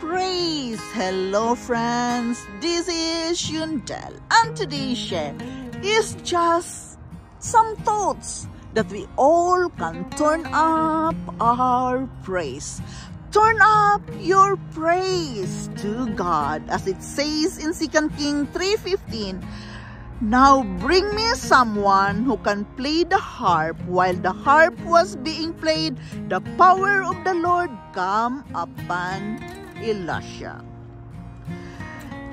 praise. Hello, friends. This is Unn Del, and today's share is just some thoughts that we all can turn up our praise. Turn up your praise to God, as it says in 2 King 3:15. Now bring me someone who can play the harp. While the harp was being played, the power of the Lord come upon Elisha.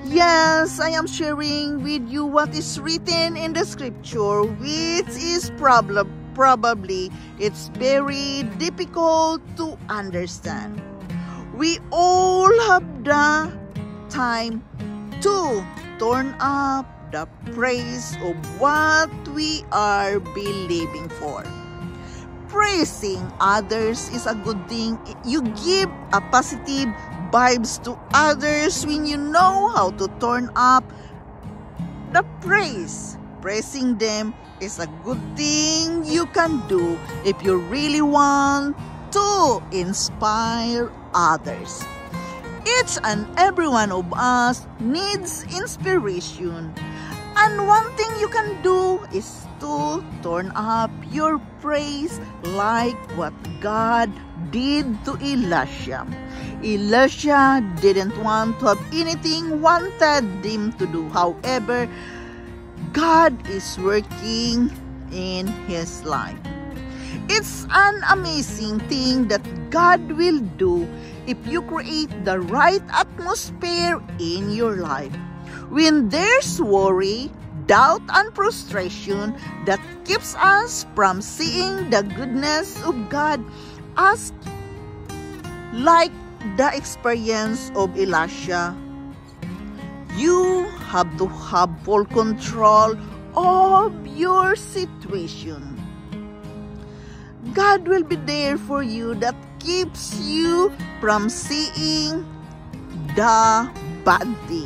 Yes, I am sharing with you what is written in the scripture, which is prob probably it's very difficult to understand. We all have the time to turn up the praise of what we are believing for. Praising others is a good thing. You give a positive vibes to others when you know how to turn up the praise. Praising them is a good thing you can do if you really want to inspire others. Each and every one of us needs inspiration and one thing you can do is to turn up your praise like what God did to Elisha. Elisha didn't want to have anything wanted him to do. However, God is working in his life. It's an amazing thing that God will do if you create the right atmosphere in your life. When there's worry, doubt, and frustration that keeps us from seeing the goodness of God as like the experience of Elisha, you have to have full control of your situation. God will be there for you that keeps you from seeing the bad thing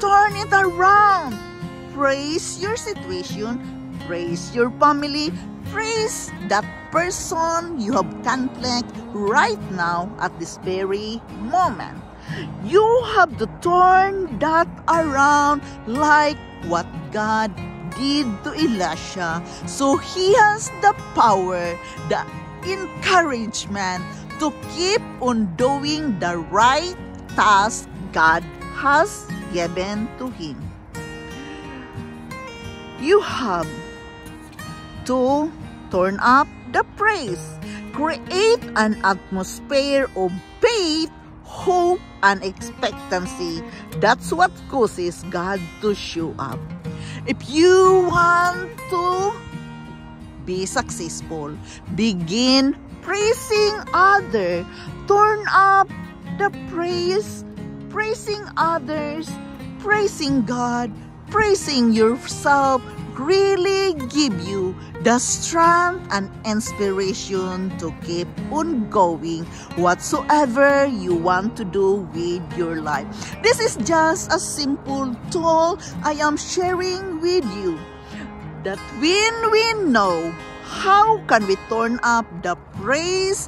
turn it around. Praise your situation, praise your family, praise that person you have conflict right now at this very moment. You have to turn that around like what God did to Elisha. So he has the power, the encouragement to keep on doing the right task God has given to him. You have to turn up the praise, create an atmosphere of faith, hope, and expectancy. That's what causes God to show up. If you want to be successful, begin praising other. Turn up the praise, praising others, praising God, praising yourself really give you the strength and inspiration to keep on going whatsoever you want to do with your life. This is just a simple tool I am sharing with you that when we know how can we turn up the praise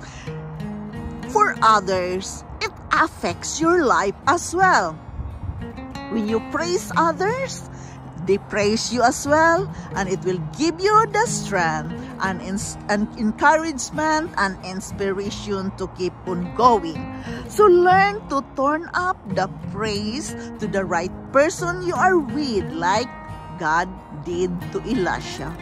for others, it affects your life as well. When you praise others, they praise you as well and it will give you the strength and, and encouragement and inspiration to keep on going. So learn to turn up the praise to the right person you are with like God did to Elisha.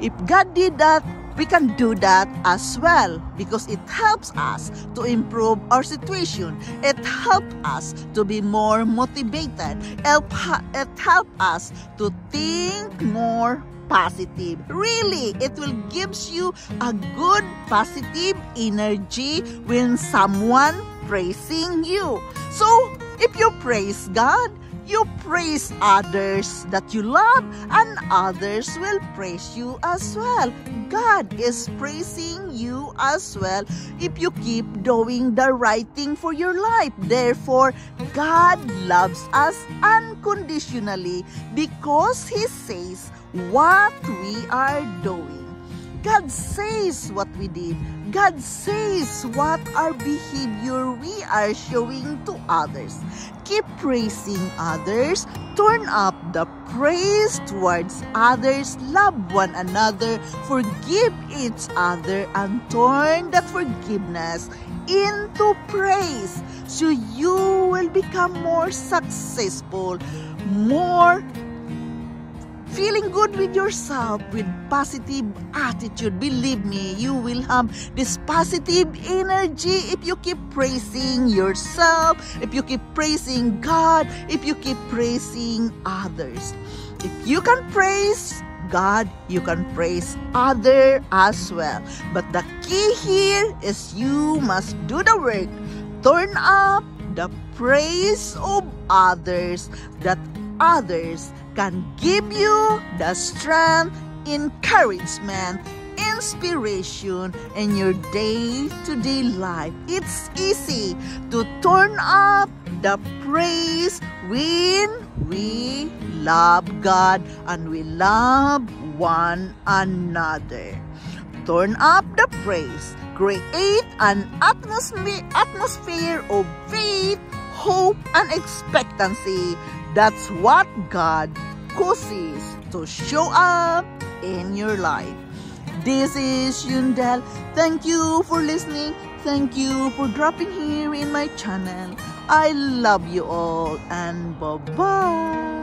If God did that, we can do that as well because it helps us to improve our situation. It helps us to be more motivated. It helps us to think more positive. Really, it will gives you a good positive energy when someone praising you. So, if you praise God, you praise others that you love and others will praise you as well. God is praising you as well if you keep doing the right thing for your life. Therefore, God loves us unconditionally because He says what we are doing. God says what we did. God says what our behavior we are showing to others. Keep praising others. Turn up the praise towards others. Love one another. Forgive each other and turn that forgiveness into praise. So you will become more successful, more feeling good with yourself with positive attitude believe me you will have this positive energy if you keep praising yourself if you keep praising god if you keep praising others if you can praise God, you can praise other as well. But the key here is you must do the work. Turn up the praise of others that others can give you the strength, encouragement, inspiration in your day-to-day life. It's easy to turn up the praise when we love God and we love one another. Turn up the praise. Create an atmosphere, atmosphere of faith, hope, and expectancy that's what God causes to show up in your life. This is Unn Del. Thank you for listening. Thank you for dropping here in my channel. I love you all and bye-bye.